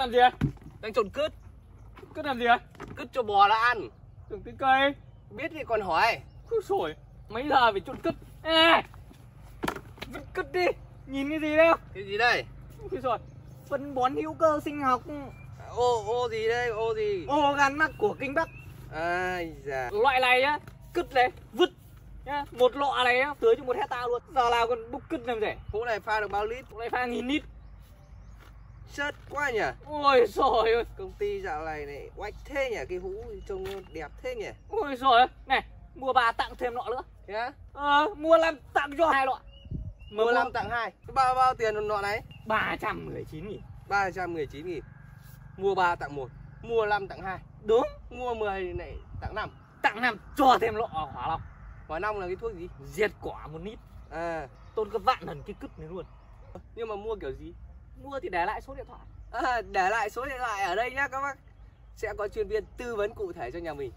làm gì? Đang trộn cứt. Cứt làm gì? Cứt cho bò nó ăn. Trồng cái cây. Biết thì còn hỏi. Cứ sổi Mấy giờ phải trộn cứt? Ê Vứt cứt đi. Nhìn cái gì không? Cái gì đây? Cái rồi Phân bón hữu cơ sinh học. Ô ô gì đây? Ô gì? Organ mắc của Kinh Bắc. Ai da. Loại này nhá Cứt này Vứt nhá Một lọ này Tưới cho một hecta luôn. Giờ nào còn búc cứt làm rẻ Hũ này pha được bao lít? Hôm nay pha nghìn lít Chất quá nhỉ. Ôi trời ơi. Công ty dạo này này oách thế nhỉ Cái hũ trông đẹp thế nhỉ. Ôi ơi. Này Mua ba tặng thêm lọ nữa. Thế á? Ờ Mua làm tặng cho hai lọ Mà Mua 5 tặng 2 Bao bao tiền một nọ này? 319 nghìn. 319 nghìn. Mua 3 tặng 1 Mua 5 tặng 2 Đúng. Mua 10 này tặng 5 Tặng năm cho thêm lọ hỏa long. Hỏa long là cái thuốc gì? Diệt quả một lít À. Tôn cái vạn lần cái cứt này luôn. Nhưng mà mua kiểu gì Mua thì để lại số điện thoại. À, Để lại số điện thoại ở đây nhá các bác. Sẽ có chuyên viên tư vấn cụ thể cho nhà mình.